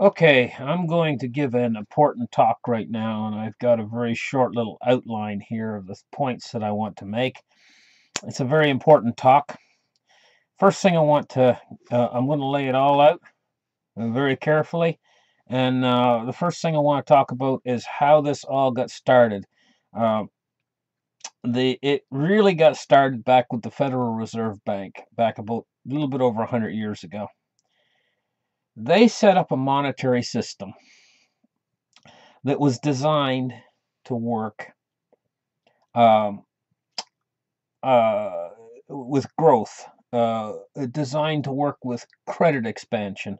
Okay, I'm going to give an important talk right now, and I've got a very short little outline here of the points that I want to make. It's a very important talk. First thing I want to, uh, I'm going to lay it all out uh, very carefully. And uh, the first thing I want to talk about is how this all got started. Uh, the It really got started back with the Federal Reserve Bank, back about a little bit over 100 years ago they set up a monetary system that was designed to work um, uh, with growth, uh, designed to work with credit expansion.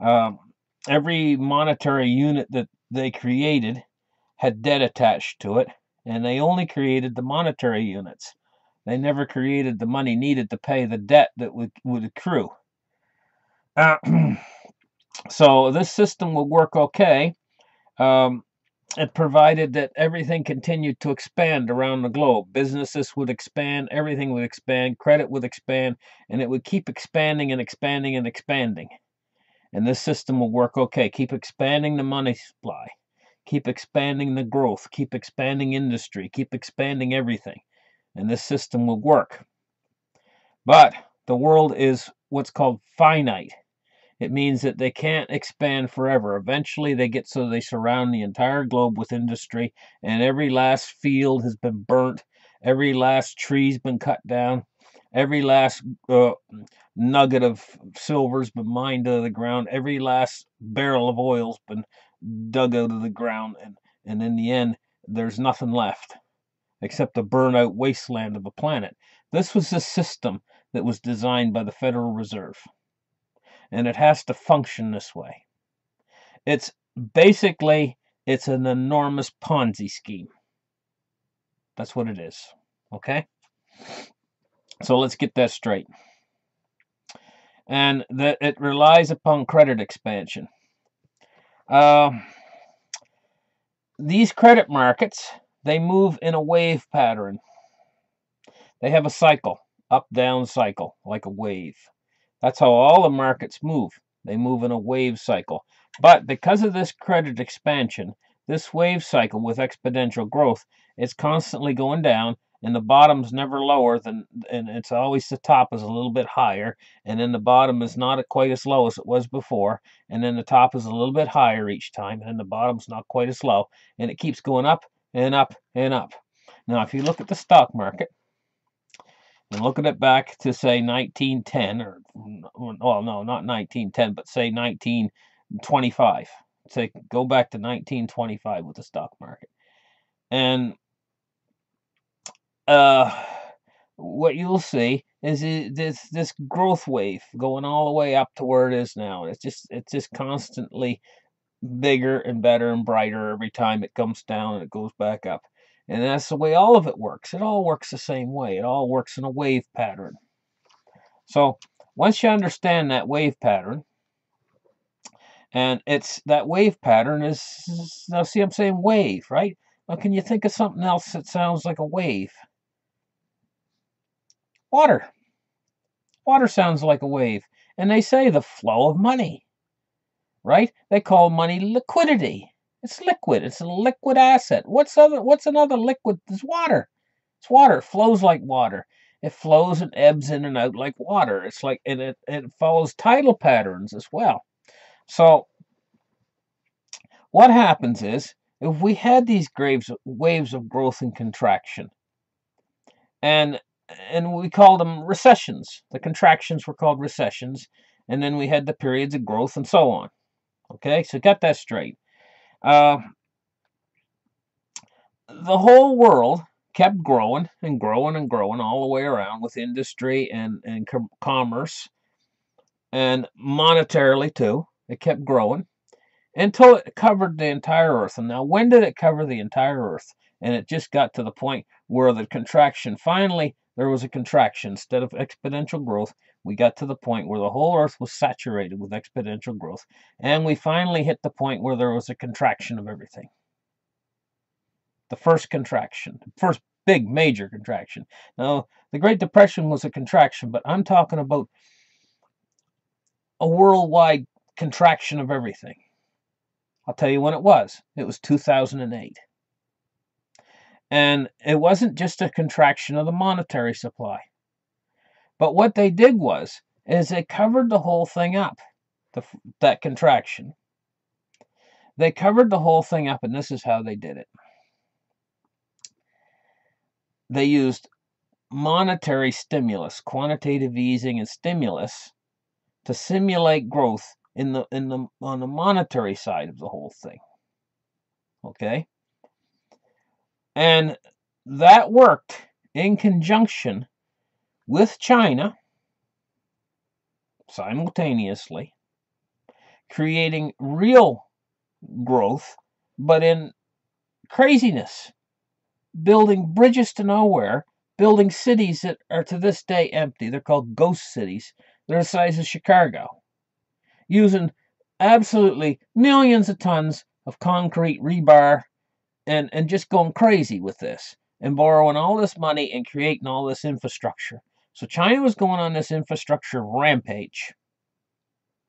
Um, every monetary unit that they created had debt attached to it, and they only created the monetary units. They never created the money needed to pay the debt that would, would accrue. Uh, So this system will work okay. Um, it provided that everything continued to expand around the globe. Businesses would expand, everything would expand, credit would expand, and it would keep expanding and expanding and expanding. And this system will work okay. Keep expanding the money supply, keep expanding the growth, keep expanding industry, keep expanding everything. And this system will work. But the world is what's called finite it means that they can't expand forever. Eventually, they get so they surround the entire globe with industry, and every last field has been burnt, every last tree's been cut down, every last uh, nugget of silver's been mined out of the ground, every last barrel of oil's been dug out of the ground, and, and in the end, there's nothing left except a burnout wasteland of a planet. This was the system that was designed by the Federal Reserve and it has to function this way. It's basically it's an enormous Ponzi scheme. That's what it is. Okay? So let's get that straight. And that it relies upon credit expansion. Uh, these credit markets, they move in a wave pattern. They have a cycle, up down cycle, like a wave. That's how all the markets move. They move in a wave cycle. But because of this credit expansion, this wave cycle with exponential growth, it's constantly going down and the bottom's never lower than and it's always the top is a little bit higher and then the bottom is not quite as low as it was before and then the top is a little bit higher each time and the bottom's not quite as low and it keeps going up and up and up now if you look at the stock market and look at it back to say 1910 or well no not 1910 but say 1925 say go back to 1925 with the stock market. And uh what you'll see is this this growth wave going all the way up to where it is now. It's just it's just constantly bigger and better and brighter every time it comes down and it goes back up and that's the way all of it works. It all works the same way. It all works in a wave pattern. So once you understand that wave pattern, and it's that wave pattern is now see I'm saying wave, right? Now can you think of something else that sounds like a wave? Water. Water sounds like a wave. And they say the flow of money. Right? They call money liquidity. It's liquid. It's a liquid asset. What's other what's another liquid? It's water. It's water. It flows like water. It flows and ebbs in and out like water. It's like and it, it follows tidal patterns as well. So what happens is if we had these graves, waves of growth and contraction, and and we called them recessions. The contractions were called recessions, and then we had the periods of growth and so on. Okay, so get that straight. Uh, the whole world kept growing and growing and growing all the way around with industry and, and com commerce and monetarily too. It kept growing until it covered the entire earth. And now, when did it cover the entire earth? And it just got to the point where the contraction finally there was a contraction instead of exponential growth we got to the point where the whole earth was saturated with exponential growth, and we finally hit the point where there was a contraction of everything. The first contraction, first big major contraction. Now, the Great Depression was a contraction, but I'm talking about a worldwide contraction of everything. I'll tell you when it was. It was 2008. And it wasn't just a contraction of the monetary supply. But what they did was is they covered the whole thing up, the, that contraction. They covered the whole thing up, and this is how they did it. They used monetary stimulus, quantitative easing and stimulus to simulate growth in the in the on the monetary side of the whole thing. Okay? And that worked in conjunction with China simultaneously, creating real growth, but in craziness, building bridges to nowhere, building cities that are to this day empty. They're called ghost cities. They're the size of Chicago, using absolutely millions of tons of concrete rebar and, and just going crazy with this and borrowing all this money and creating all this infrastructure. So China was going on this infrastructure rampage.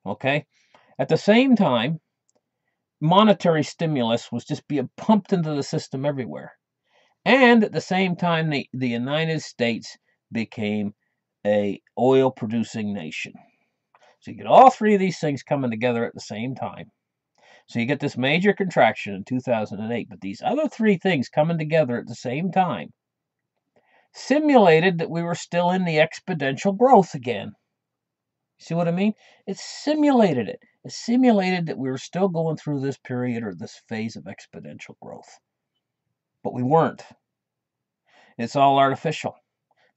Okay? At the same time, monetary stimulus was just being pumped into the system everywhere. And at the same time, the, the United States became a oil producing nation. So you get all three of these things coming together at the same time. So you get this major contraction in 2008, but these other three things coming together at the same time simulated that we were still in the exponential growth again. See what I mean? It simulated it. It simulated that we were still going through this period or this phase of exponential growth. But we weren't. It's all artificial.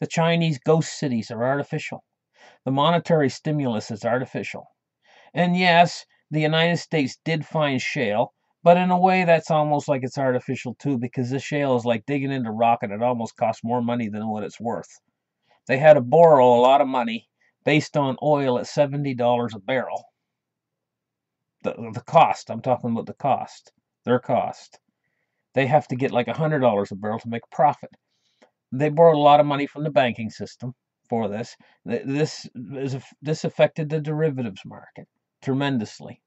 The Chinese ghost cities are artificial. The monetary stimulus is artificial. And yes, the United States did find shale, but in a way, that's almost like it's artificial too, because this shale is like digging into rock and it almost costs more money than what it's worth. They had to borrow a lot of money based on oil at $70 a barrel. The, the cost, I'm talking about the cost, their cost. They have to get like $100 a barrel to make a profit. They borrowed a lot of money from the banking system for this. This, is, this affected the derivatives market tremendously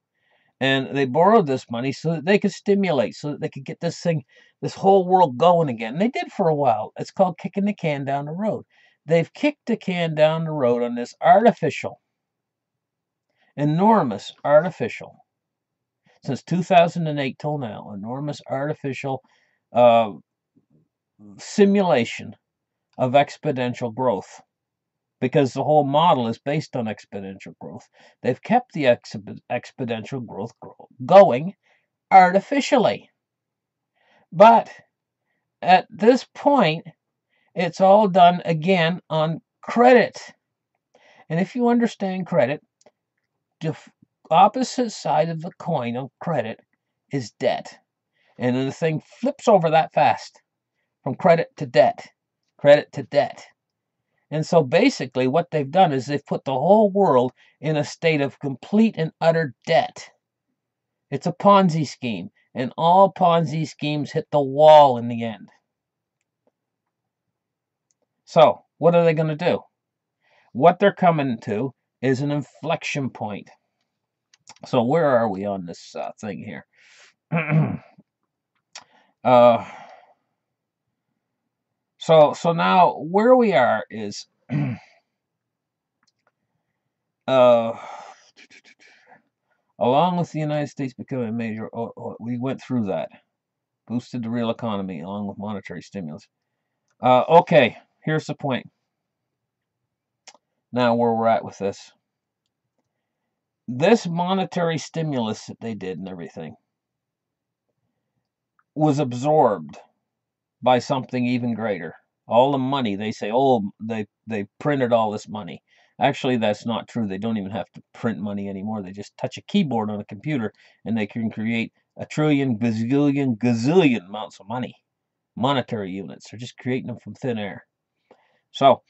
and they borrowed this money so that they could stimulate, so that they could get this thing, this whole world going again. And they did for a while. It's called kicking the can down the road. They've kicked the can down the road on this artificial, enormous artificial, since 2008 till now, enormous artificial uh, simulation of exponential growth because the whole model is based on exponential growth. They've kept the ex exponential growth going artificially. But at this point, it's all done again on credit. And if you understand credit, the opposite side of the coin of credit is debt. And the thing flips over that fast from credit to debt, credit to debt. And so basically, what they've done is they've put the whole world in a state of complete and utter debt. It's a Ponzi scheme, and all Ponzi schemes hit the wall in the end. So, what are they going to do? What they're coming to is an inflection point. So, where are we on this uh, thing here? uh, so so now where we are is uh, along with the United States becoming a major, oh, oh, we went through that, boosted the real economy along with monetary stimulus. Uh, okay, here's the point. Now where we're at with this. This monetary stimulus that they did and everything was absorbed by something even greater. All the money they say, oh, they they printed all this money. Actually, that's not true. They don't even have to print money anymore. They just touch a keyboard on a computer and they can create a trillion, bazillion, gazillion amounts of money. Monetary units. They're just creating them from thin air. So,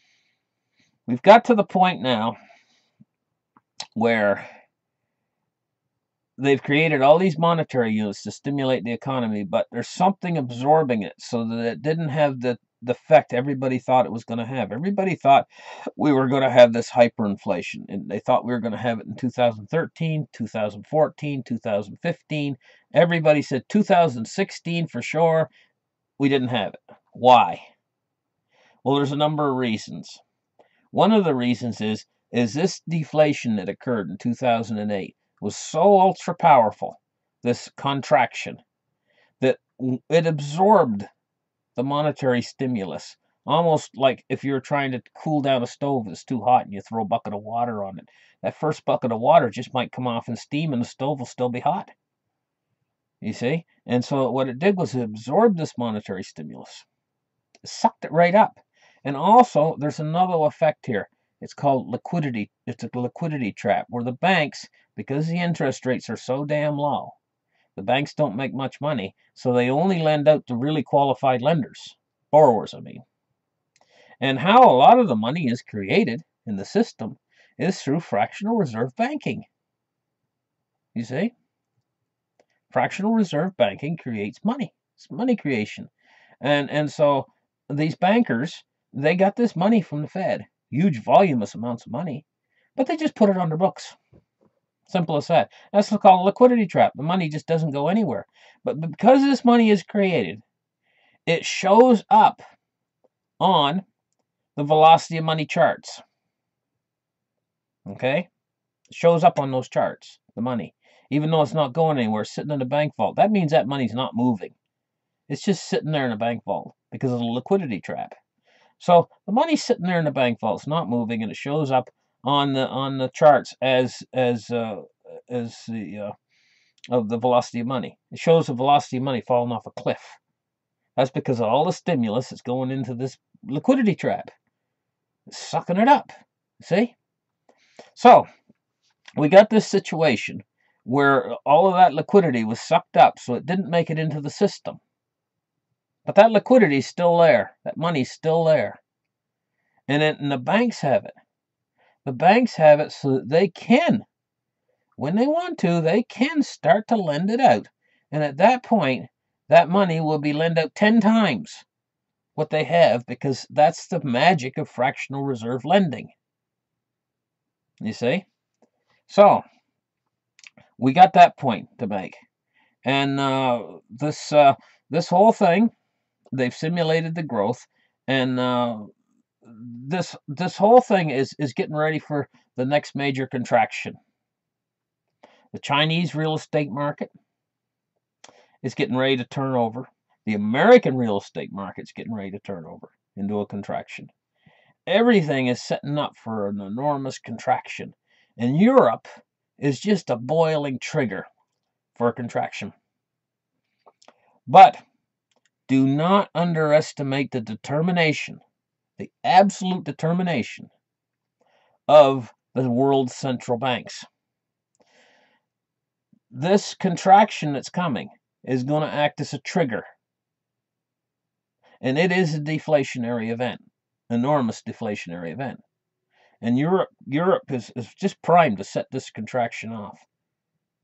we've got to the point now where they've created all these monetary units to stimulate the economy, but there's something absorbing it so that it didn't have the the effect everybody thought it was going to have. Everybody thought we were going to have this hyperinflation, and they thought we were going to have it in 2013, 2014, 2015. Everybody said 2016 for sure. We didn't have it. Why? Well, there's a number of reasons. One of the reasons is is this deflation that occurred in 2008 was so ultra powerful, this contraction, that it absorbed the monetary stimulus. Almost like if you're trying to cool down a stove that's too hot and you throw a bucket of water on it. That first bucket of water just might come off in steam and the stove will still be hot. You see? And so what it did was it absorbed this monetary stimulus. It sucked it right up. And also, there's another effect here. It's called liquidity. It's a liquidity trap where the banks, because the interest rates are so damn low, the banks don't make much money, so they only lend out to really qualified lenders, borrowers, I mean. And how a lot of the money is created in the system is through fractional reserve banking. You see? Fractional reserve banking creates money. It's money creation. And and so these bankers, they got this money from the Fed huge voluminous amounts of money, but they just put it on their books. Simple as that. That's called a liquidity trap. The money just doesn't go anywhere. But because this money is created, it shows up on the velocity of money charts. Okay? It shows up on those charts, the money. Even though it's not going anywhere, sitting in a bank vault. That means that money's not moving. It's just sitting there in a bank vault because of the liquidity trap. So the money's sitting there in the bank vault, it's not moving, and it shows up on the on the charts as as uh, as the uh, of the velocity of money. It shows the velocity of money falling off a cliff. That's because of all the stimulus that's going into this liquidity trap. It's sucking it up. See? So we got this situation where all of that liquidity was sucked up, so it didn't make it into the system. But that liquidity is still there. That money's still there. And, it, and the banks have it. The banks have it so that they can, when they want to, they can start to lend it out. And at that point, that money will be lent out 10 times what they have because that's the magic of fractional reserve lending. You see? So, we got that point to make. And uh, this uh, this whole thing they've simulated the growth, and uh, this this whole thing is is getting ready for the next major contraction. The Chinese real estate market is getting ready to turn over. The American real estate market is getting ready to turn over into a contraction. Everything is setting up for an enormous contraction. And Europe is just a boiling trigger for a contraction. But do not underestimate the determination, the absolute determination of the world's central banks. This contraction that's coming is going to act as a trigger. And it is a deflationary event, enormous deflationary event. And Europe Europe is, is just primed to set this contraction off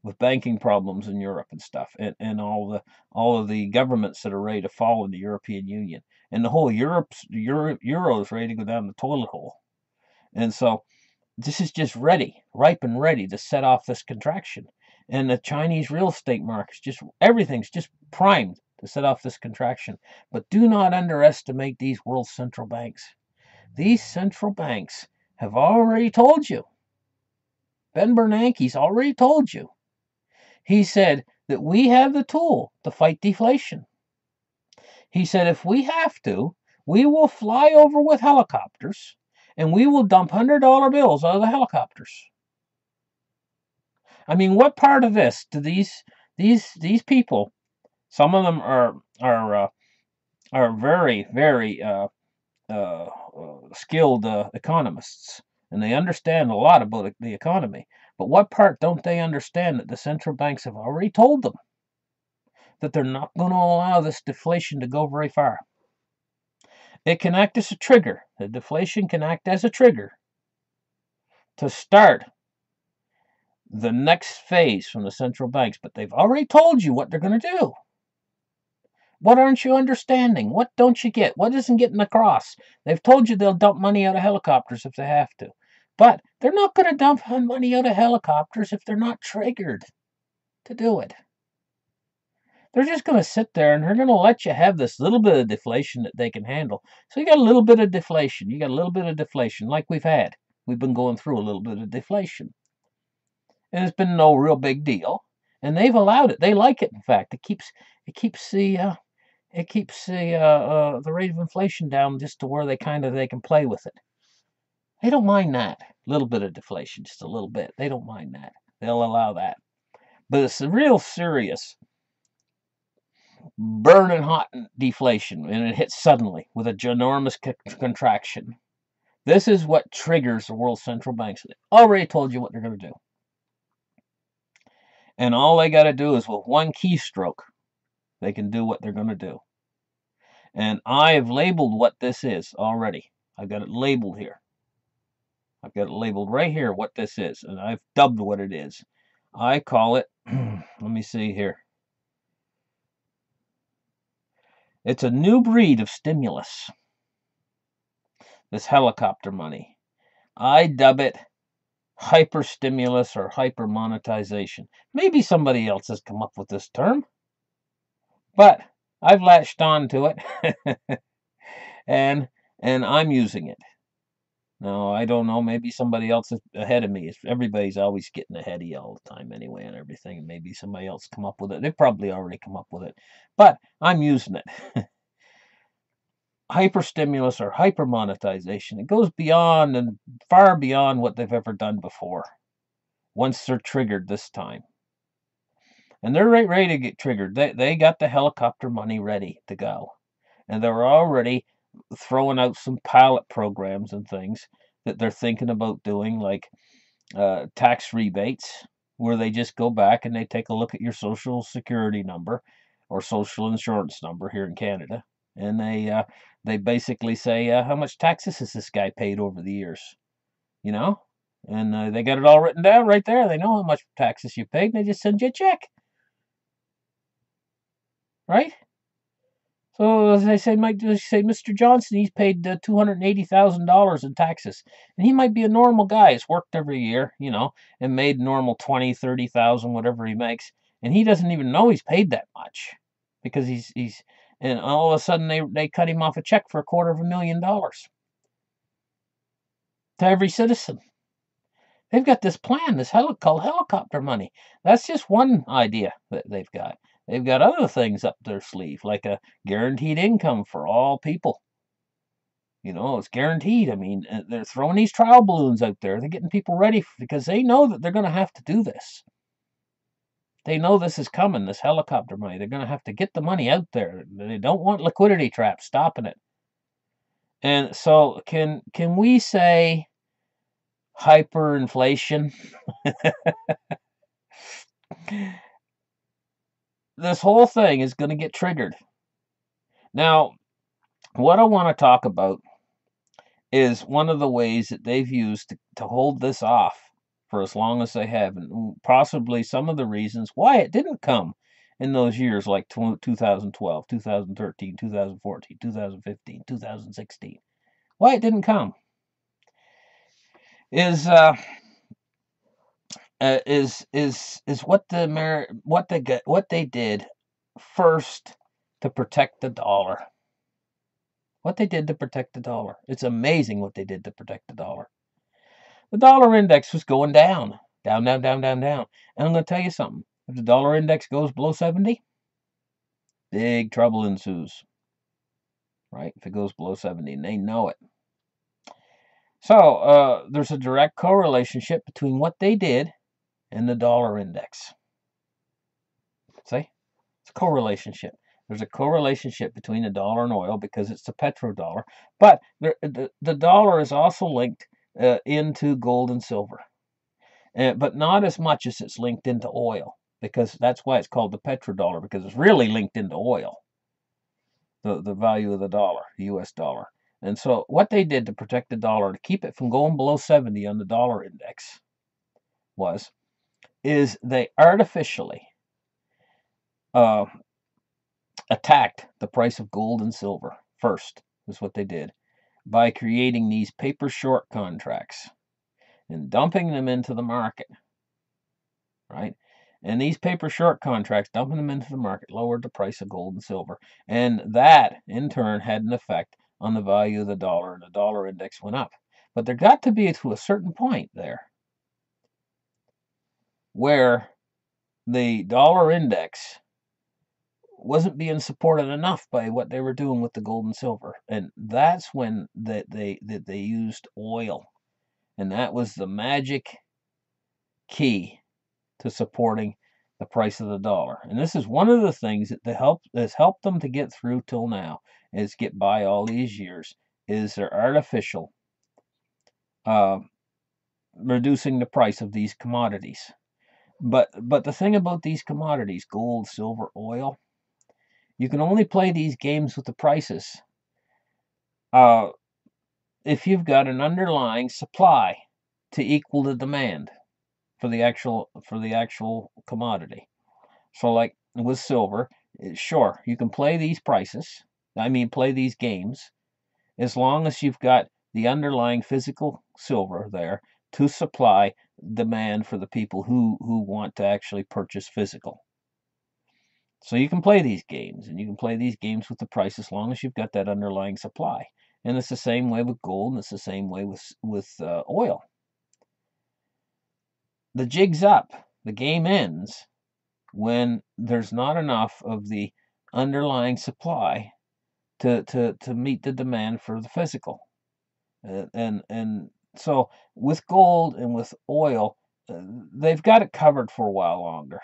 with banking problems in Europe and stuff, and, and all the all of the governments that are ready to fall in the European Union, and the whole Europe's Euro, Euro is ready to go down the toilet hole, and so this is just ready, ripe and ready to set off this contraction, and the Chinese real estate markets just everything's just primed to set off this contraction. But do not underestimate these world central banks. These central banks have already told you. Ben Bernanke's already told you he said that we have the tool to fight deflation. He said if we have to, we will fly over with helicopters and we will dump $100 bills out of the helicopters. I mean, what part of this do these these these people? Some of them are are uh, are very very uh, uh, skilled uh, economists, and they understand a lot about the economy. But what part don't they understand that the central banks have already told them that they're not going to allow this deflation to go very far? It can act as a trigger. The deflation can act as a trigger to start the next phase from the central banks, but they've already told you what they're going to do. What aren't you understanding? What don't you get? What isn't getting across? They've told you they'll dump money out of helicopters if they have to. But they're not going to dump money out of helicopters if they're not triggered to do it. They're just going to sit there and they're going to let you have this little bit of deflation that they can handle. So you got a little bit of deflation. You got a little bit of deflation like we've had. We've been going through a little bit of deflation. And it's been no real big deal. And they've allowed it. They like it, in fact. It keeps it keeps the uh, it keeps the uh, uh, the rate of inflation down just to where they kind of they can play with it. They don't mind that. A little bit of deflation, just a little bit. They don't mind that. They'll allow that. But it's a real serious burning hot deflation, and it hits suddenly with a ginormous co contraction. This is what triggers the world central banks. They already told you what they're going to do. And all they got to do is with one keystroke, they can do what they're going to do. And I have labeled what this is already. I've got it labeled here. I've got it labeled right here what this is, and I've dubbed what it is. I call it, let me see here. It's a new breed of stimulus. This helicopter money. I dub it hyperstimulus or hypermonetization. Maybe somebody else has come up with this term, but I've latched on to it and and I'm using it. No, I don't know. Maybe somebody else is ahead of me. Everybody's always getting ahead of you all the time anyway and everything. Maybe somebody else come up with it. They've probably already come up with it. But I'm using it. hyperstimulus or hyper monetization. It goes beyond and far beyond what they've ever done before. Once they're triggered this time. And they're right ready to get triggered. They they got the helicopter money ready to go. And they're already throwing out some pilot programs and things that they're thinking about doing, like uh, tax rebates, where they just go back and they take a look at your social security number or social insurance number here in Canada, and they uh, they basically say uh, how much taxes has this guy paid over the years, you know, and uh, they got it all written down right there. They know how much taxes you paid, and they just send you a check, right? So as say, Mike, they say Mr. Johnson, he's paid uh, two hundred eighty thousand dollars in taxes, and he might be a normal guy. He's worked every year, you know, and made normal twenty, thirty thousand, whatever he makes, and he doesn't even know he's paid that much because he's he's and all of a sudden they they cut him off a check for a quarter of a million dollars to every citizen. They've got this plan, this heli- called helicopter money. That's just one idea that they've got. They've got other things up their sleeve, like a guaranteed income for all people. You know, it's guaranteed. I mean, uh, they're throwing these trial balloons out there. They're getting people ready because they know that they're going to have to do this. They know this is coming, this helicopter money. They're going to have to get the money out there. They don't want liquidity traps stopping it. And so, can can we say hyperinflation? this whole thing is going to get triggered. Now, what I want to talk about is one of the ways that they've used to, to hold this off for as long as they have, and possibly some of the reasons why it didn't come in those years like 2012, 2013, 2014, 2015, 2016. Why it didn't come is uh, uh, is is is what the Amer- what they what they did first to protect the dollar. What they did to protect the dollar. It's amazing what they did to protect the dollar. The dollar index was going down, down, down, down, down, down. And I'm going to tell you something. If the dollar index goes below 70, big trouble ensues. Right? If it goes below 70, and they know it. So uh, there's a direct correlation between what they did and the dollar index. See? It's a correlationship. There's a correlationship between the dollar and oil because it's the petrodollar. But the, the, the dollar is also linked uh, into gold and silver, uh, but not as much as it's linked into oil because that's why it's called the petrodollar because it's really linked into oil. The, the value of the dollar, the US dollar. And so, what they did to protect the dollar, to keep it from going below 70 on the dollar index, was is they artificially uh, attacked the price of gold and silver first, is what they did, by creating these paper short contracts and dumping them into the market. Right? And these paper short contracts, dumping them into the market, lowered the price of gold and silver. And that, in turn, had an effect on the value of the dollar, and the dollar index went up. But there got to be to a certain point there where the dollar index wasn't being supported enough by what they were doing with the gold and silver. And that's when that they that they used oil. And that was the magic key to supporting the price of the dollar. And this is one of the things that the help has helped them to get through till now is get by all these years is their artificial uh, reducing the price of these commodities but but the thing about these commodities gold silver oil you can only play these games with the prices uh, if you've got an underlying supply to equal the demand for the actual for the actual commodity. So like with silver, eh, sure, you can play these prices. I mean play these games as long as you've got the underlying physical silver there to supply demand for the people who who want to actually purchase physical. So you can play these games, and you can play these games with the price as long as you've got that underlying supply. And it's the same way with gold, and it's the same way with with uh, oil. The jig's up. The game ends when there's not enough of the underlying supply to to to meet the demand for the physical. Uh, and and so with gold and with oil, uh, they've got it covered for a while longer.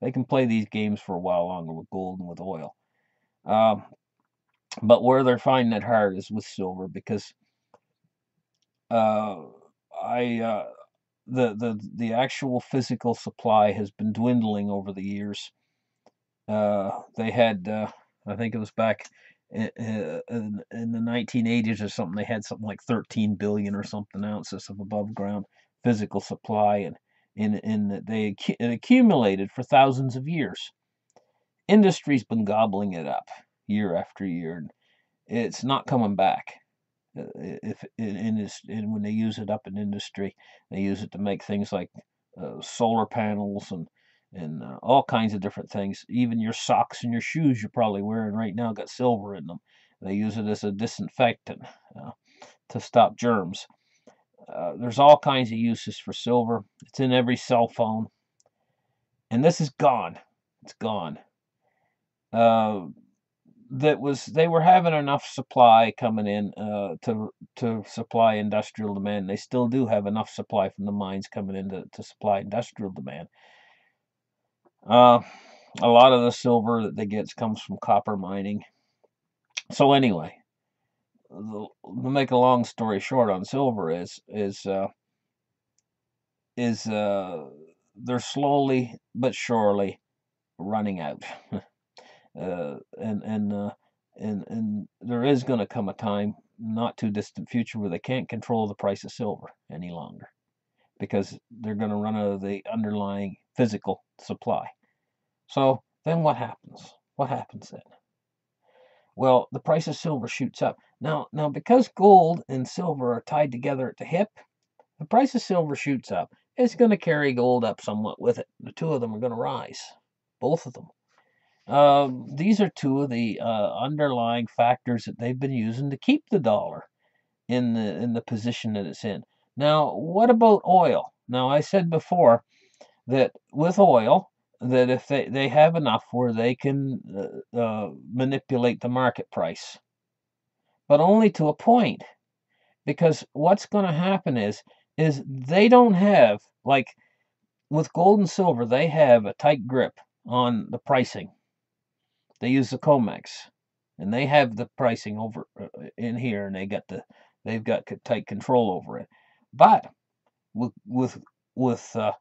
They can play these games for a while longer with gold and with oil. Um, but where they're finding it hard is with silver because uh, I uh, the the the actual physical supply has been dwindling over the years. Uh, they had uh, I think it was back in, in, the 1980s or something. They had something like 13 billion or something ounces of above ground physical supply, and in, in that they it accumulated for thousands of years. Industry's been gobbling it up year after year. And it's not coming back. Uh, if in when they use it up in industry, they use it to make things like uh, solar panels and and uh, all kinds of different things. Even your socks and your shoes you're probably wearing right now got silver in them. They use it as a disinfectant uh, to stop germs. Uh, there's all kinds of uses for silver. It's in every cell phone. And this is gone. It's gone. Uh, that was they were having enough supply coming in uh, to to supply industrial demand. They still do have enough supply from the mines coming in to, to supply industrial demand. Uh, a lot of the silver that they get comes from copper mining. So anyway, to make a long story short on silver is is uh, is uh, they're slowly but surely running out, uh, and and uh, and and there is going to come a time, not too distant future, where they can't control the price of silver any longer, because they're going to run out of the underlying physical supply. So then what happens? What happens then? Well, the price of silver shoots up. Now, now because gold and silver are tied together at the hip, the price of silver shoots up. It's going to carry gold up somewhat with it. The two of them are going to rise, both of them. Uh, these are two of the uh, underlying factors that they've been using to keep the dollar in the in the position that it's in. Now, what about oil? Now, I said before that with oil, that if they, they have enough where they can uh, uh, manipulate the market price, but only to a point. Because what's going to happen is is they don't have like with gold and silver they have a tight grip on the pricing. They use the COMEX, and they have the pricing over uh, in here, and they got the they've got tight control over it. But with with with uh,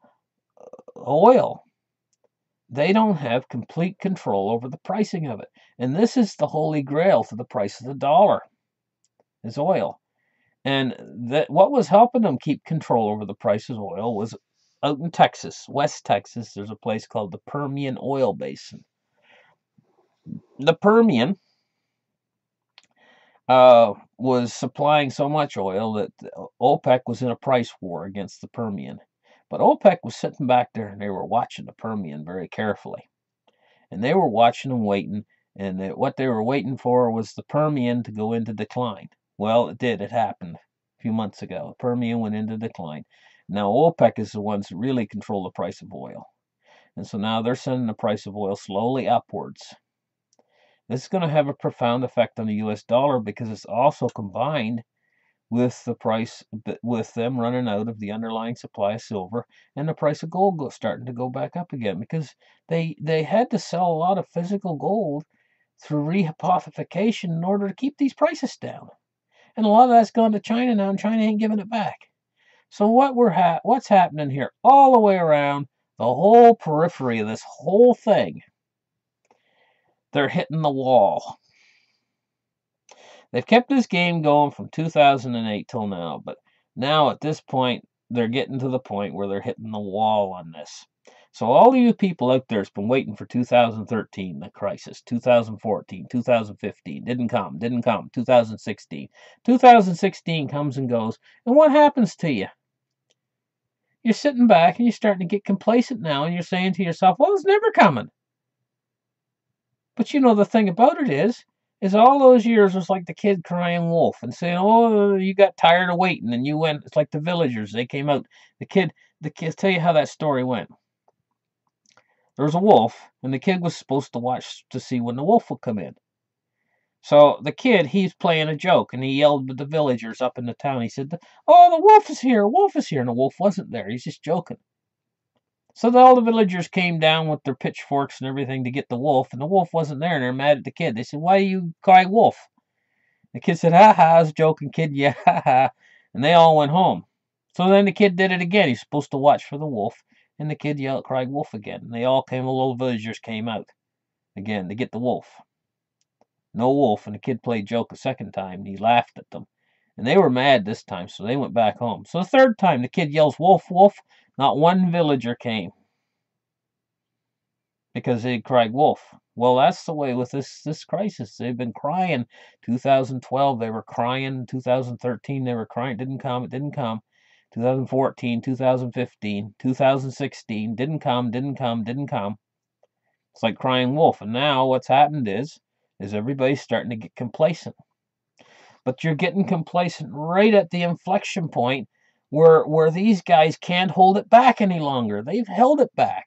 oil, they don't have complete control over the pricing of it. And this is the holy grail to the price of the dollar is oil. And that what was helping them keep control over the price of oil was out in Texas, West Texas, there's a place called the Permian Oil Basin. the Permian uh, was supplying so much oil that OPEC was in a price war against the Permian. But OPEC was sitting back there and they were watching the Permian very carefully. And they were watching and waiting, and what they were waiting for was the Permian to go into decline. Well, it did. It happened a few months ago. The Permian went into decline. Now, OPEC is the ones that really control the price of oil. And so now they're sending the price of oil slowly upwards. This is going to have a profound effect on the US dollar because it's also combined with the price with them running out of the underlying supply of silver and the price of gold go, starting to go back up again because they they had to sell a lot of physical gold through rehypothecation in order to keep these prices down. And a lot of that's gone to China now and China ain't giving it back. So what we're ha- what's happening here all the way around the whole periphery of this whole thing they're hitting the wall. They've kept this game going from 2008 till now, but now at this point, they're getting to the point where they're hitting the wall on this. So all you people out there has been waiting for 2013, the crisis, 2014, 2015, didn't come, didn't come, 2016. 2016 comes and goes, and what happens to you? You're sitting back and you're starting to get complacent now, and you're saying to yourself, well, it's never coming. But you know, the thing about it is, is all those years was like the kid crying wolf and saying, "Oh, you got tired of waiting and you went." It's like the villagers. They came out. The kid, the kids. Tell you how that story went. There was a wolf, and the kid was supposed to watch to see when the wolf would come in. So the kid, he's playing a joke, and he yelled at the villagers up in the town. He said, "Oh, the wolf is here! Wolf is here!" And the wolf wasn't there. He's just joking. So all the villagers came down with their pitchforks and everything to get the wolf, and the wolf wasn't there, and they're mad at the kid. They said, Why you cry wolf? The kid said, Ha ha, I was joking, kid, yeah, ha ha. And they all went home. So then the kid did it again. He's supposed to watch for the wolf, and the kid yelled, cried wolf again. And they all came, all the little villagers came out again to get the wolf. No wolf, and the kid played joke a second time, and he laughed at them. And they were mad this time, so they went back home. So the third time the kid yells, Wolf, wolf, not one villager came because they cried wolf. Well, that's the way with this this crisis. They've been crying. 2012 they were crying. 2013 they were crying. Didn't come. It didn't come. 2014, 2015, 2016 didn't come. Didn't come. Didn't come. It's like crying wolf. And now what's happened is is everybody's starting to get complacent. But you're getting complacent right at the inflection point where where these guys can't hold it back any longer. They've held it back.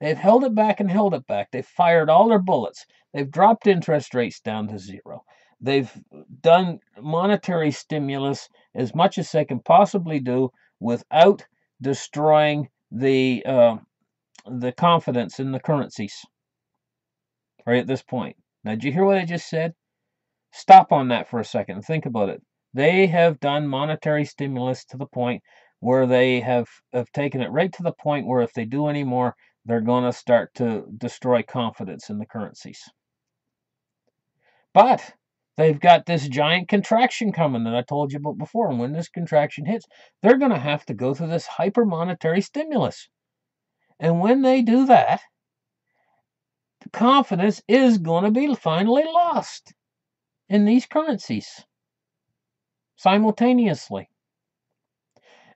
They've held it back and held it back. They've fired all their bullets. They've dropped interest rates down to zero. They've done monetary stimulus as much as they can possibly do without destroying the uh, the confidence in the currencies. Right at this point. Now, did you hear what I just said? Stop on that for a second and think about it. They have done monetary stimulus to the point where they have, have taken it right to the point where if they do any more, they're going to start to destroy confidence in the currencies. But they've got this giant contraction coming that I told you about before. And when this contraction hits, they're going to have to go through this hyper monetary stimulus. And when they do that, the confidence is going to be finally lost in these currencies simultaneously.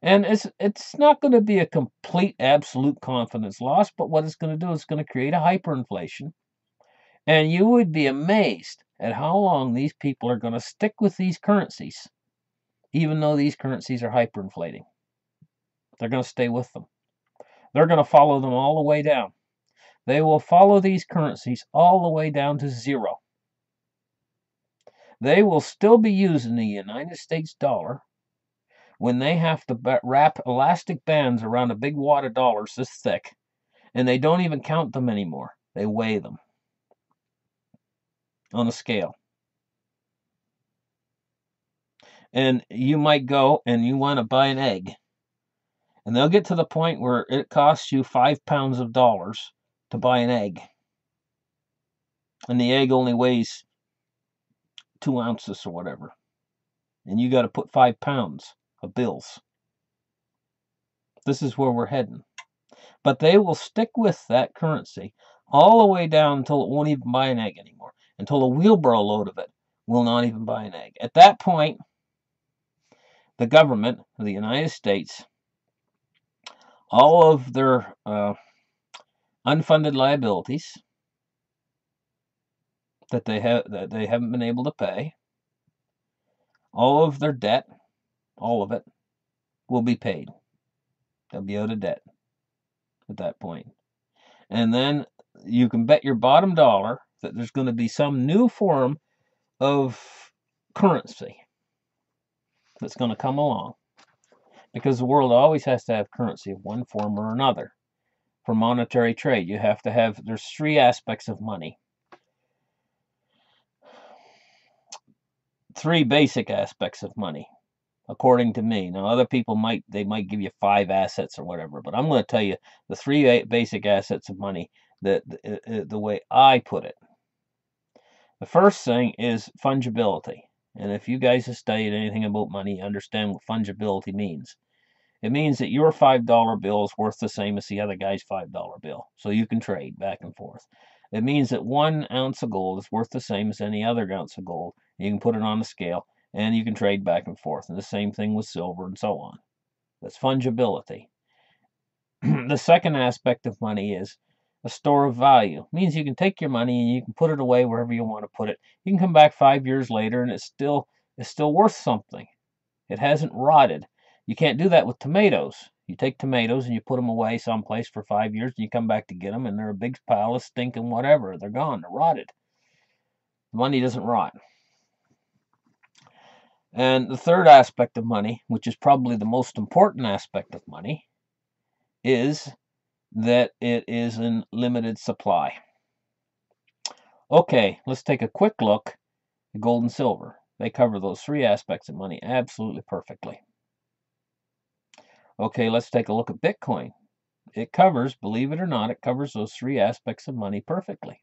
And it's it's not going to be a complete absolute confidence loss, but what it's going to do is going to create a hyperinflation. And you would be amazed at how long these people are going to stick with these currencies, even though these currencies are hyperinflating. They're going to stay with them. They're going to follow them all the way down. They will follow these currencies all the way down to zero. They will still be using the United States dollar when they have to wrap elastic bands around a big wad of dollars this thick, and they don't even count them anymore. They weigh them on a scale. And you might go and you want to buy an egg. And they'll get to the point where it costs you five pounds of dollars to buy an egg. And the egg only weighs two ounces or whatever. And you got to put five pounds of bills. This is where we're heading. But they will stick with that currency all the way down until it won't even buy an egg anymore, until a wheelbarrow load of it will not even buy an egg. At that point, the government of the United States, all of their uh, unfunded liabilities that they have that they haven't been able to pay, all of their debt, all of it, will be paid. They'll be out of debt at that point. And then you can bet your bottom dollar that there's going to be some new form of currency that's going to come along. Because the world always has to have currency of one form or another. For monetary trade, you have to have, there's three aspects of money. Three basic aspects of money, according to me. Now, other people might, they might give you five assets or whatever, but I'm going to tell you the three basic assets of money, that the, uh, uh, the way I put it. The first thing is fungibility. And if you guys have studied anything about money, you understand what fungibility means. It means that your $5 bill is worth the same as the other guy's $5 bill. So you can trade back and forth. It means that one ounce of gold is worth the same as any other ounce of gold. You can put it on the scale and you can trade back and forth. And the same thing with silver and so on. That's fungibility. the second aspect of money is a store of value. It means you can take your money and you can put it away wherever you want to put it. You can come back five years later and it's still it's still worth something. It hasn't rotted. You can't do that with tomatoes. You take tomatoes and you put them away someplace for five years and you come back to get them and they're a big pile of stinking whatever. They're gone. They're rotted. The money doesn't rot. And the third aspect of money, which is probably the most important aspect of money, is that it is in limited supply. Okay, let's take a quick look at gold and silver. They cover those three aspects of money absolutely perfectly. Okay, let's take a look at Bitcoin. It covers, believe it or not, it covers those three aspects of money perfectly.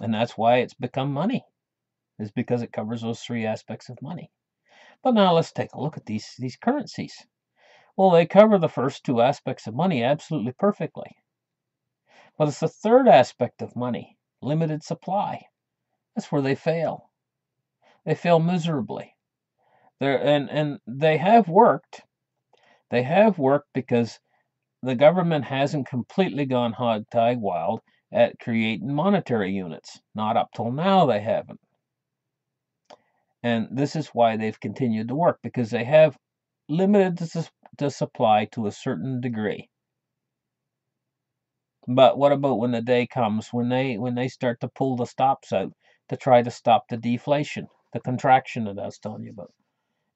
And that's why it's become money, is because it covers those three aspects of money. But now let's take a look at these, these currencies. Well, they cover the first two aspects of money absolutely perfectly. But it's the third aspect of money, limited supply. That's where they fail. They fail miserably. They're, and, and they have worked. They have worked because the government hasn't completely gone hog tied wild at creating monetary units. Not up till now, they haven't. And this is why they've continued to work because they have limited the supply to a certain degree. But what about when the day comes when they when they start to pull the stops out to try to stop the deflation, the contraction that I was telling you about,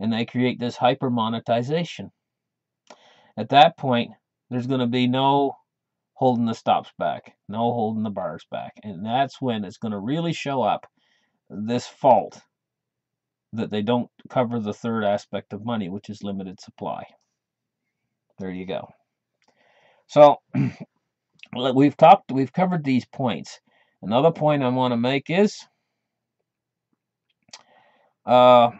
and they create this hyper monetization? At that point, there's going to be no holding the stops back, no holding the bars back, and that's when it's going to really show up this fault that they don't cover the third aspect of money, which is limited supply. There you go. So we've talked, we've covered these points. Another point I want to make is uh,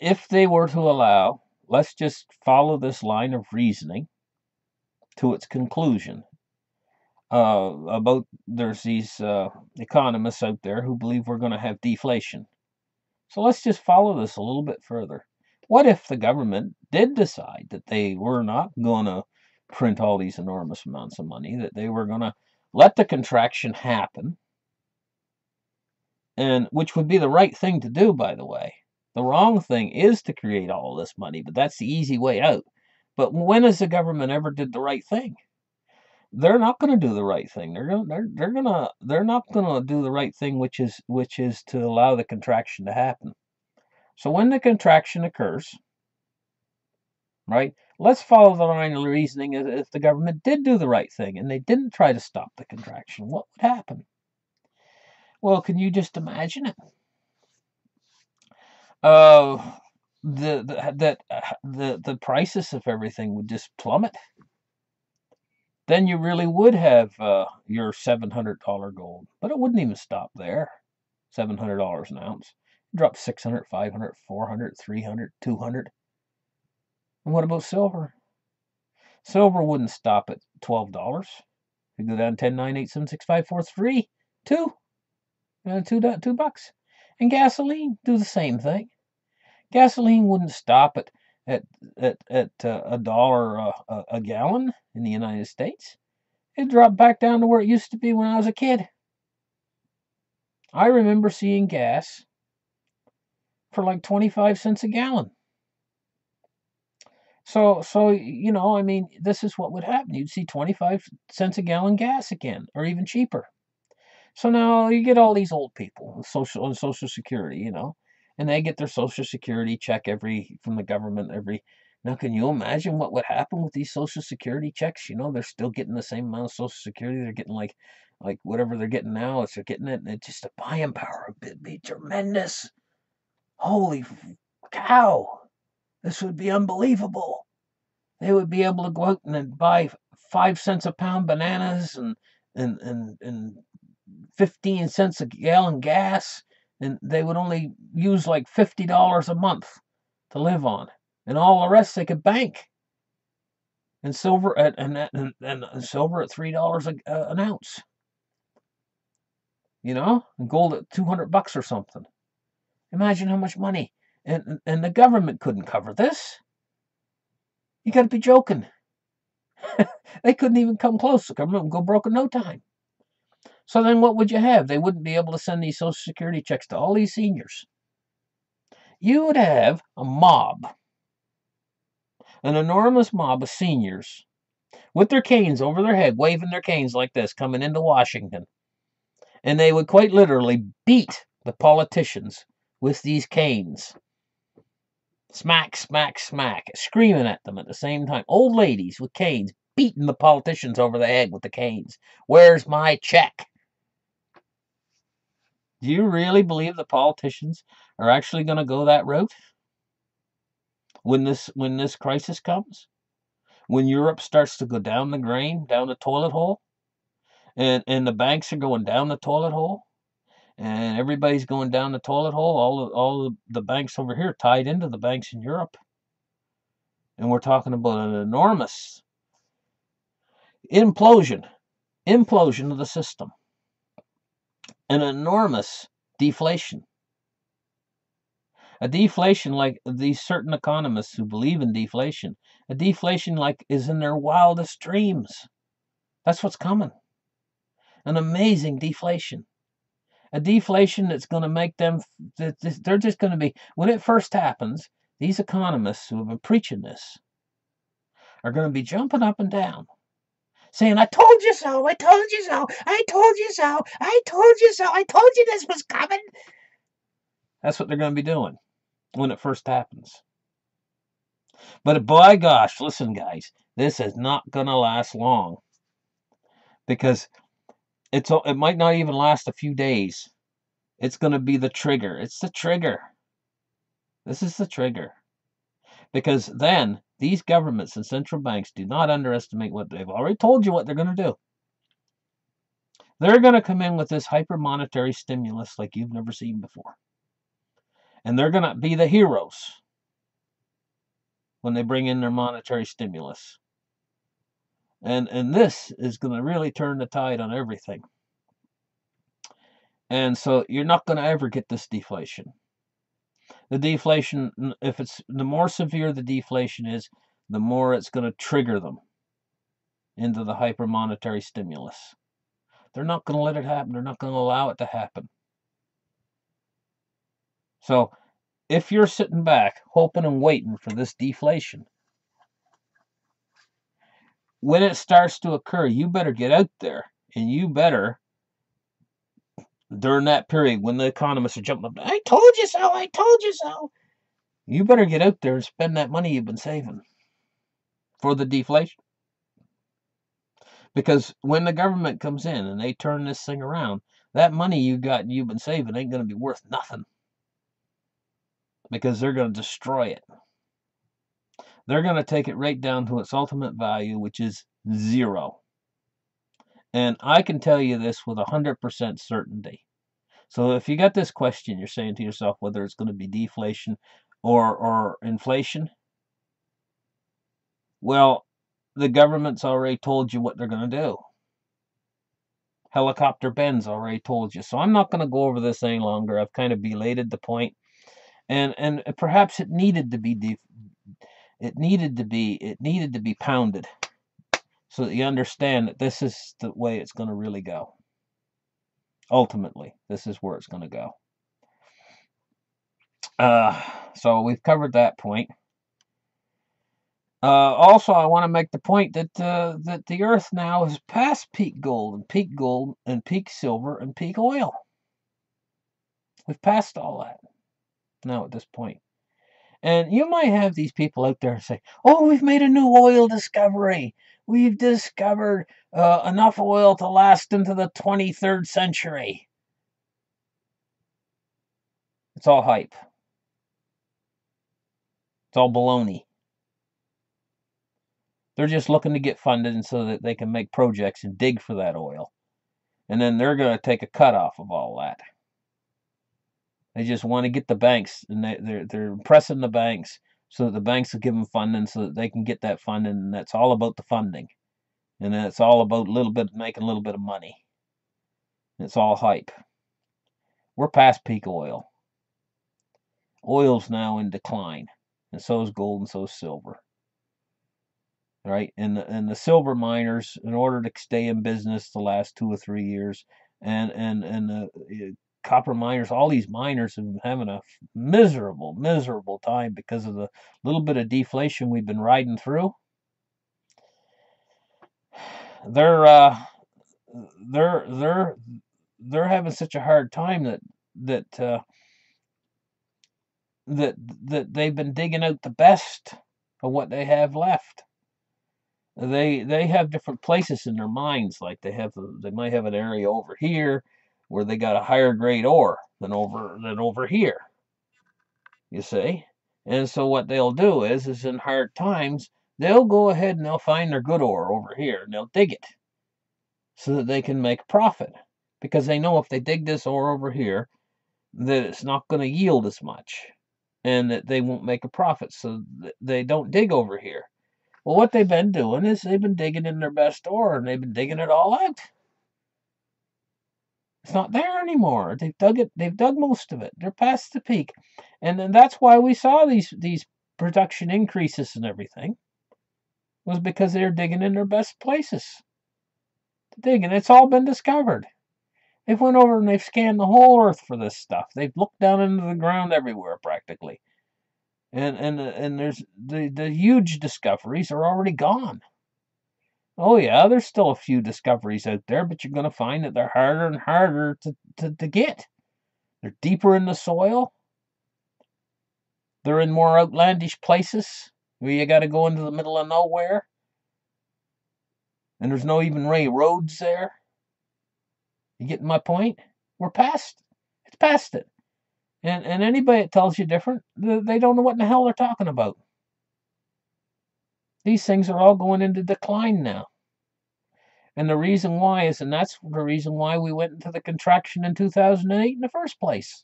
if they were to allow, let's just follow this line of reasoning to its conclusion. Uh, about there's these uh, economists out there who believe we're going to have deflation. So let's just follow this a little bit further. What if the government did decide that they were not going to print all these enormous amounts of money, that they were going to let the contraction happen, and which would be the right thing to do, by the way. The wrong thing is to create all this money, but that's the easy way out. But when has the government ever did the right thing? They're not going to do the right thing. They're going they're they're going to they're not going to do the right thing which is which is to allow the contraction to happen. So when the contraction occurs, right, let's follow the line of reasoning if the government did do the right thing and they didn't try to stop the contraction, what would happen? Well, can you just imagine it? Uh, the, the that uh, the the prices of everything would just plummet. Then you really would have uh, your seven hundred dollar gold, but it wouldn't even stop there. Seven hundred dollars an ounce. Drop 600, 500, 400, 300, 200. And what about silver? Silver wouldn't stop at twelve dollars. You go down ten nine eight seven six five four three two, uh, two two bucks, and gasoline do the same thing. Gasoline wouldn't stop at at at at uh, a dollar a, a gallon in the United States. It dropped back down to where it used to be when I was a kid. I remember seeing gas for like 25 cents a gallon. So, so you know, I mean, this is what would happen. You'd see 25 cents a gallon gas again, or even cheaper. So now you get all these old people, social on Social Security, you know, and they get their Social Security check every from the government every. Now, can you imagine what would happen with these Social Security checks? You know, they're still getting the same amount of Social Security. They're getting like, like whatever they're getting now. It's they're getting it, and it just the buying power would be tremendous. Holy cow! This would be unbelievable. They would be able to go out and buy five cents a pound bananas and and and and 15 cents a gallon gas and they would only use like $50 a month to live on and all the rest they could bank. And silver at and, and, and silver at three dollars uh, an ounce. You know and gold at 200 bucks or something. Imagine how much money and and the government couldn't cover this. You got to be joking. They couldn't even come close. The government would go broke in no time. So then what would you have? They wouldn't be able to send these Social Security checks to all these seniors. You would have a mob, an enormous mob of seniors with their canes over their head, waving their canes like this, coming into Washington. And they would quite literally beat the politicians with these canes. Smack, smack, smack, screaming at them at the same time. Old ladies with canes beating the politicians over the head with the canes. Where's my check? Do you really believe the politicians are actually going to go that route when this when this crisis comes? When Europe starts to go down the drain, down the toilet hole, and and the banks are going down the toilet hole, and everybody's going down the toilet hole. All all the banks over here tied into the banks in Europe, and we're talking about an enormous implosion, implosion of the system an enormous deflation. A deflation like these certain economists who believe in deflation, a deflation like is in their wildest dreams. That's what's coming. An amazing deflation. A deflation that's going to make them, they're just going to be, when it first happens, these economists who have been preaching this are going to be jumping up and down saying, I told you so, I told you so, I told you so, I told you so, I told you this was coming. That's what they're going to be doing when it first happens. But by gosh, listen, guys, this is not going to last long because it's it might not even last a few days. It's going to be the trigger. It's the trigger. This is the trigger. Because then these governments and central banks do not underestimate what they've already told you what they're going to do. They're going to come in with this hyper monetary stimulus like you've never seen before. And they're going to be the heroes when they bring in their monetary stimulus. And and this is going to really turn the tide on everything. And so you're not going to ever get this deflation the deflation, if it's the more severe the deflation is, the more it's going to trigger them into the hyper monetary stimulus. They're not going to let it happen. They're not going to allow it to happen. So, if you're sitting back hoping and waiting for this deflation, when it starts to occur, you better get out there and you better during that period when the economists are jumping up, I told you so, I told you so. You better get out there and spend that money you've been saving for the deflation. Because when the government comes in and they turn this thing around, that money you got and you've been saving ain't going to be worth nothing. Because they're going to destroy it. They're going to take it right down to its ultimate value, which is zero. And I can tell you this with 100% certainty. So if you got this question, you're saying to yourself whether it's going to be deflation or, or inflation. Well, the government's already told you what they're going to do. Helicopter Ben's already told you. So I'm not going to go over this any longer. I've kind of belated the point. And and perhaps it needed to be it needed to be it needed to be pounded so that you understand that this is the way it's going to really go. Ultimately, this is where it's going to go. Uh, so we've covered that point. Uh, also, I want to make the point that uh, that the Earth now is past peak gold and peak gold and peak silver and peak oil. We've passed all that now at this point. And you might have these people out there say, "Oh, we've made a new oil discovery. We've discovered uh, enough oil to last into the 23rd century." It's all hype. It's all baloney. They're just looking to get funded so that they can make projects and dig for that oil. And then they're going to take a cut off of all that. They just want to get the banks, and they, they're, they're pressing the banks so that the banks will give them funding so that they can get that funding. And that's all about the funding. And it's all about a little bit, making a little bit of money. It's all hype. We're past peak oil. Oil's now in decline, and so is gold and so is silver right? And the, and the silver miners, in order to stay in business the last two or three years, and and and the copper miners, all these miners have been having a miserable, miserable time because of the little bit of deflation we've been riding through. They're uh, they're they're they're having such a hard time that that uh, that that they've been digging out the best of what they have left they they have different places in their minds. Like they have they might have an area over here where they got a higher grade ore than over than over here. You see, and so what they'll do is is in hard times they'll go ahead and they'll find their good ore over here and they'll dig it so that they can make profit because they know if they dig this ore over here that it's not going to yield as much and that they won't make a profit so they don't dig over here well, what they've been doing is they've been digging in their best ore and they've been digging it all out. It's not there anymore. They've dug it. They've dug most of it. They're past the peak, and then that's why we saw these these production increases and everything. Was because they're digging in their best places. Digging. It's all been discovered. They've went over and they've scanned the whole earth for this stuff. They've looked down into the ground everywhere practically and and and there's the the huge discoveries are already gone. Oh yeah, there's still a few discoveries out there, but you're going to find that they're harder and harder to, to, to get. They're deeper in the soil. They're in more outlandish places where you got to go into the middle of nowhere. And there's no even ray roads there. You getting my point? We're past. It's past it. And, and anybody that tells you different, they don't know what in the hell they're talking about. These things are all going into decline now. And the reason why is, and that's the reason why we went into the contraction in 2008 in the first place,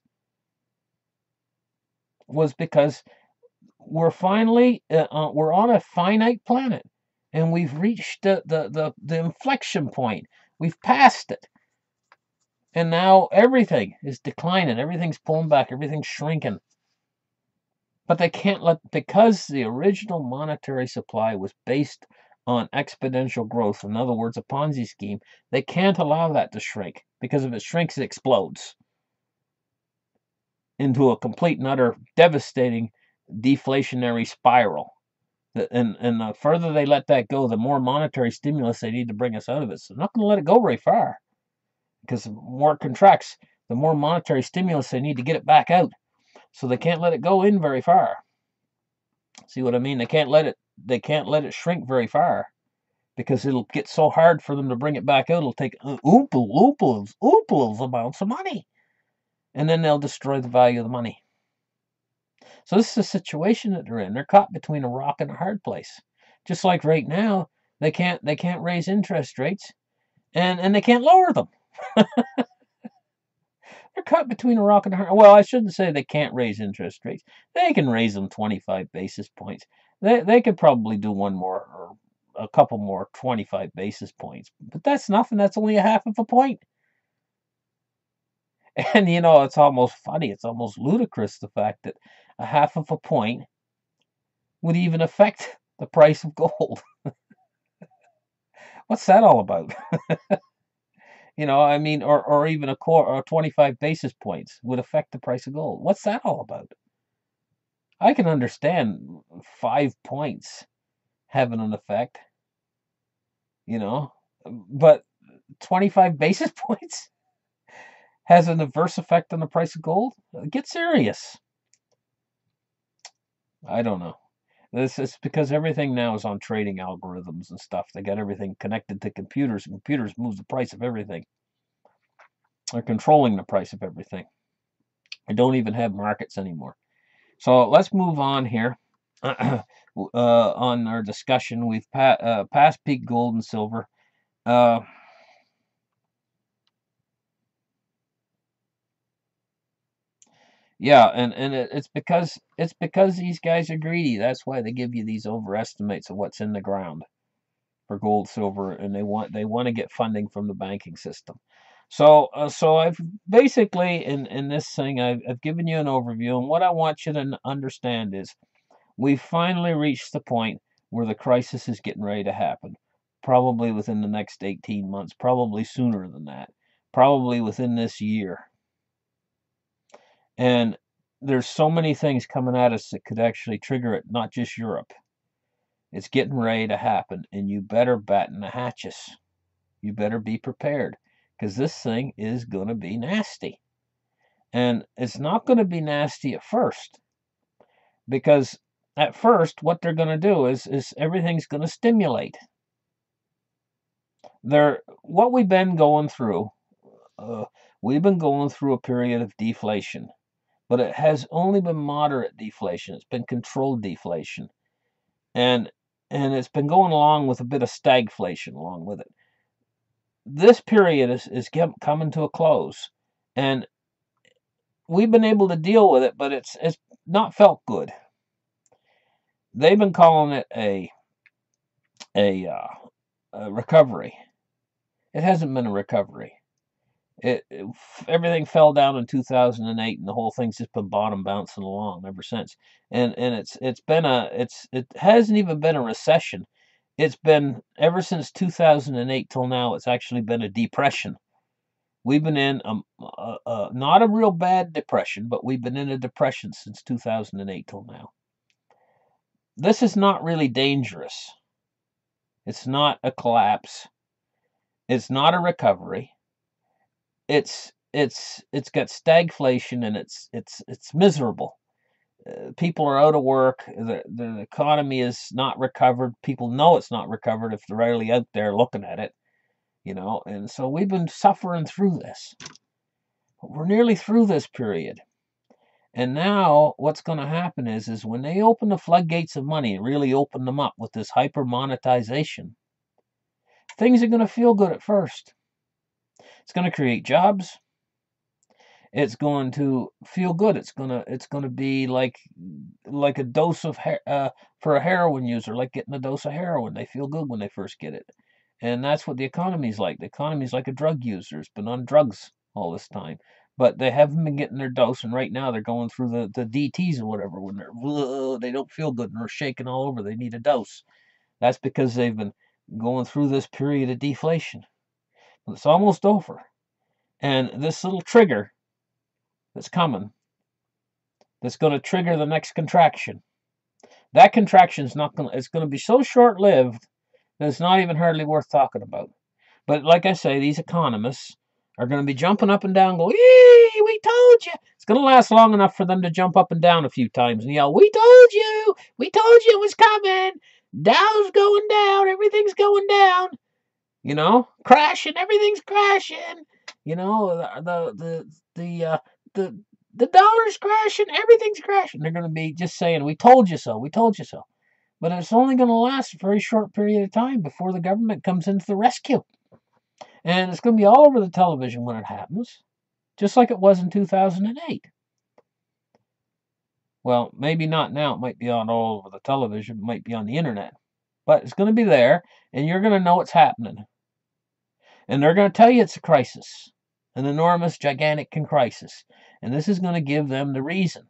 was because we're finally, uh, uh, we're on a finite planet and we've reached the, the, the, the inflection point. We've passed it. And now everything is declining. Everything's pulling back. Everything's shrinking. But they can't let, because the original monetary supply was based on exponential growth, in other words, a Ponzi scheme, they can't allow that to shrink. Because if it shrinks, it explodes into a complete and utter devastating deflationary spiral. And, and the further they let that go, the more monetary stimulus they need to bring us out of it. So they're not going to let it go very far because the more it contracts, the more monetary stimulus they need to get it back out. So they can't let it go in very far. See what I mean? They can't let it they can't let it shrink very far because it'll get so hard for them to bring it back out. It'll take ooples, ooples, ooples amounts of money, and then they'll destroy the value of the money. So this is a situation that they're in. They're caught between a rock and a hard place. Just like right now, they can't they can't raise interest rates, and and they can't lower them. They're caught between a rock and a hard. Well, I shouldn't say they can't raise interest rates. They can raise them 25 basis points. They they could probably do one more or a couple more 25 basis points. But that's nothing. That's only a half of a point. And you know, it's almost funny. It's almost ludicrous the fact that a half of a point would even affect the price of gold. What's that all about? You know, I mean, or, or even a core or 25 basis points would affect the price of gold. What's that all about? I can understand five points having an effect, you know, but 25 basis points has an adverse effect on the price of gold? Get serious. I don't know. This is because everything now is on trading algorithms and stuff. They got everything connected to computers, and computers move the price of everything. They're controlling the price of everything. I don't even have markets anymore. So let's move on here. uh, on our discussion, we've pa uh, passed peak gold and silver. Uh, yeah, and and it's because it's because these guys are greedy. That's why they give you these overestimates of what's in the ground for gold, silver, and they want they want to get funding from the banking system. So, uh, so I've basically in in this thing I've, I've given you an overview, and what I want you to understand is we've finally reached the point where the crisis is getting ready to happen. Probably within the next 18 months, probably sooner than that, probably within this year. And there's so many things coming at us that could actually trigger it, not just Europe. It's getting ready to happen, and you better batten the hatches. You better be prepared because this thing is going to be nasty. And it's not going to be nasty at first because at first what they're going to do is is everything's going to stimulate. They're what we've been going through. Uh, we've been going through a period of deflation, but it has only been moderate deflation. It's been controlled deflation, and and it's been going along with a bit of stagflation along with it this period is, is coming to a close. And we've been able to deal with it, but it's it's not felt good. They've been calling it a a, uh, a recovery. It hasn't been a recovery. It, it, everything fell down in 2008, and the whole thing's just been bottom bouncing along ever since. And and it's it's been a it's it hasn't even been a recession. It's been ever since 2008 till now it's actually been a depression. We've been in a, a, a, not a real bad depression but we've been in a depression since 2008 till now. This is not really dangerous. It's not a collapse. It's not a recovery it's it's it's got stagflation and it's it's it's miserable uh, people are out of work. The, the economy is not recovered. People know it's not recovered if they're really out there looking at it, you know. And so we've been suffering through this. We're nearly through this period. And now what's going to happen is, is when they open the floodgates of money really open them up with this hyper monetization, things are going to feel good at first. It's going to create jobs it's going to feel good. It's gonna it's gonna be like like a dose of uh, for a heroin user, like getting a dose of heroin. They feel good when they first get it, and that's what the economy's like. The economy's like a drug user. It's been on drugs all this time, but they haven't been getting their dose, and right now they're going through the the DTS or whatever when they're they don't feel good and they're shaking all over. They need a dose. That's because they've been going through this period of deflation. It's almost over. And this little trigger that's coming that's going to trigger the next contraction. That contraction is not going to, it's going to be so short lived that it's not even hardly worth talking about. But like I say, these economists are going to be jumping up and down, going, we told you. It's going to last long enough for them to jump up and down a few times and yell, We told you. We told you it was coming. Dow's going down. Everything's going down. You know, crashing. Everything's crashing. You know, the, the, the, uh, the the dollar's crashing, everything's crashing. They're going to be just saying, "We told you so. We told you so." But it's only going to last a very short period of time before the government comes into the rescue. And it's going to be all over the television when it happens, just like it was in 2008. Well, maybe not now. It might be on all over the television. It might be on the internet. but it's going to be there, and you're going to know it's happening. And they're going to tell you it's a crisis, an enormous, gigantic crisis. And this is going to give them the reason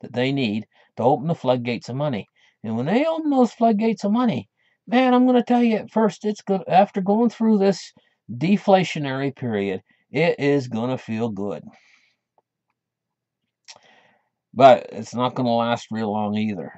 that they need to open the floodgates of money. And when they open those floodgates of money, man, I'm going to tell you at first, it's good. After going through this deflationary period, it is going to feel good. But it's not going to last real long either.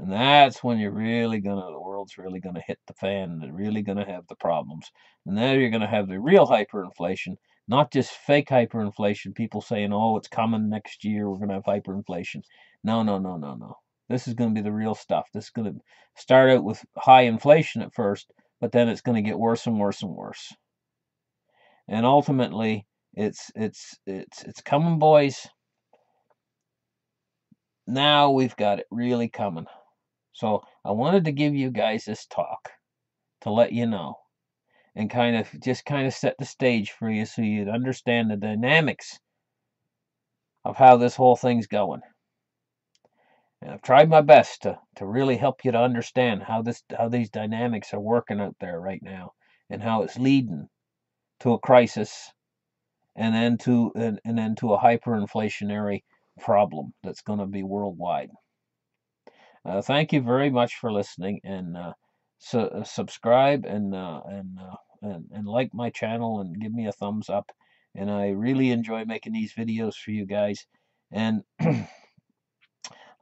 And that's when you're really to, the world's really going to hit the fan they're really going to have the problems. And then you're going to have the real hyperinflation, not just fake hyperinflation, people saying, oh, it's coming next year, we're going to have hyperinflation. No, no, no, no, no. This is going to be the real stuff. This is going to start out with high inflation at first, but then it's going to get worse and worse and worse. And ultimately, it's it's it's it's coming, boys. Now we've got it really coming. So I wanted to give you guys this talk to let you know and kind of just kind of set the stage for you so you'd understand the dynamics of how this whole thing's going. And I've tried my best to, to really help you to understand how this how these dynamics are working out there right now and how it's leading to a crisis and then to and, and then to a hyperinflationary problem that's going to be worldwide. Uh, thank you very much for listening and uh, su uh, subscribe and uh, and, uh, and and like my channel and give me a thumbs up. And I really enjoy making these videos for you guys. And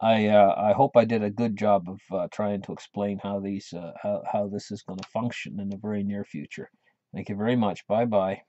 I uh, I hope I did a good job of trying to explain how these how how this is going to function in the very near future. Thank you very much. Bye bye.